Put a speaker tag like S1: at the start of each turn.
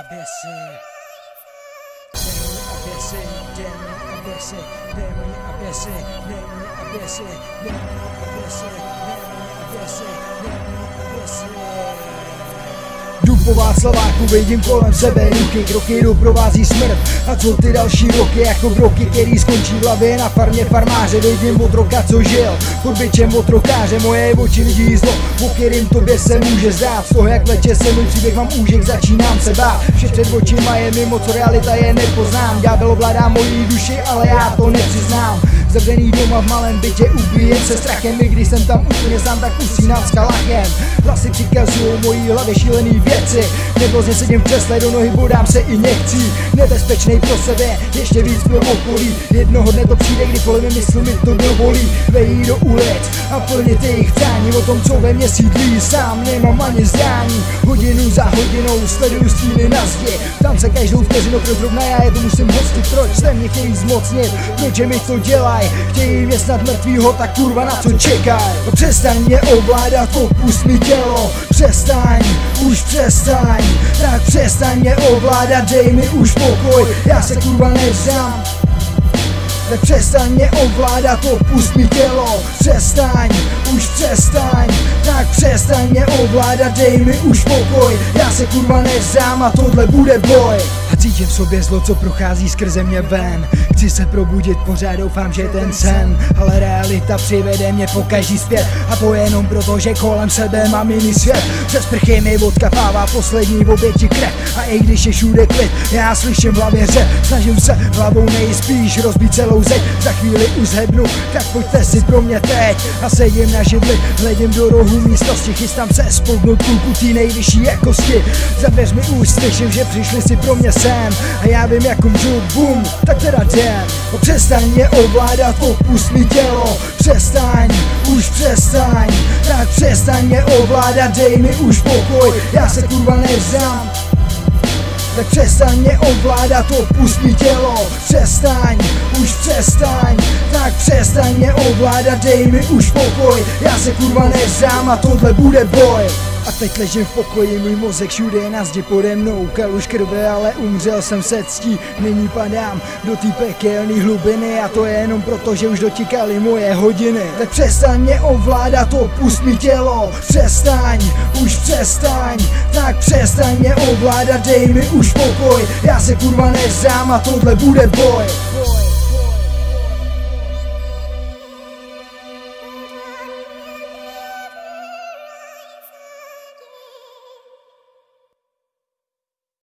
S1: abyssy. Namely abyssy, damn abyssy, namely abyssy, namely abyssy, namely abyssy, namely abyssy, namely. Jdu po Václaváku, vidím kolem sebe ruky, kroky doprovází smrt. A co ty další roky, jako broky, který skončí v hlavě na farmě farmáře Vidím otroka, co žil, pod byčem otrokáře Moje oči vidí zlo, po kterým tobě se může zdát Z toho jak leče se můj příběh mám úžek, začínám se bát. Vše před očima je mimo, co realita je nepoznám. Ďábel ovládá mojí duši, ale já to nepřiznám Zavřený doma v malém bytě ubíjem se strachem. I když jsem tam úplně sám, tak usínám s kalachem Hlasy přikazují mojí hlavě šílený věci. Nervozně sedím v křesle, do nohy bodám se i nechci Nebezpečný pro sebe, ještě víc pro okolí. Jednoho dne to přijde, kdy kolem mysl mi to dovolí. Vejít do ulic a plnit jejich přání. O tom, co ve mně sídlí, sám nemám ani zdání Hodinou sleduju stíny na zdi. Tam se každou vteřinu, proč zrovna já je to musím hostit. Proč se mě chtějí zmocnit, proč mi to dělaj. Chtějí mě snad mrtvýho, tak kurva na co čekaj? No Přestaň mě ovládat, opust mi tělo. Přestaň, už přestaň. Tak přestaň mě ovládat, dej mi už pokoj. Já se kurva nevzdám tak přestaň mě ovládat, opust mi tělo. Přestaň, už přestaň přestaň mě ovládat, dej mi už pokoj. Já se kurva nevzdám a tohle bude boj. A cítím v sobě zlo, co prochází skrze mě ven. Chci se probudit, pořád doufám, že ten sen. Ale realita přivede mě pokaží zpět A to jenom proto, že kolem sebe mám jiný svět. Přes prchy mi odkapává poslední oběti krev. A i když je všude klid, já slyším v hlavě ře Snažím se hlavou nejspíš rozbít celou zeď. Za chvíli už zhebnu, tak pojďte si pro mě teď. A sedím na židli, hledím do rohu místnosti Chystám se spolknout kulku tý nejvyšší jakosti. Za dveřmi už slyším, že přišli si pro mě sem. A já vím jak umřu, bum, tak teda jdem No přestaň mě ovládat, opust mi tělo. Přestaň, už přestaň. Tak přestaň mě ovládat, dej mi už pokoj. Já se kurva nevzdám tak přestaň mě ovládat, opust mi tělo. Přestaň, už přestaň přestaň mě ovládat, dej mi už pokoj Já se kurva nevzdám a tohle bude boj. A teď ležím v pokoji, můj mozek všude je na zdi pode mnou. Kaluž krve, ale umřel jsem se ctí Nyní padám do té pekelný hlubiny. A to je jenom proto, že už dotíkaly moje hodiny. Tak přestaň mě ovládat, opust mi tělo. Přestaň, už přestaň Tak přestaň mě ovládat, dej mi už pokoj Já se kurva nevzdám a tohle bude boj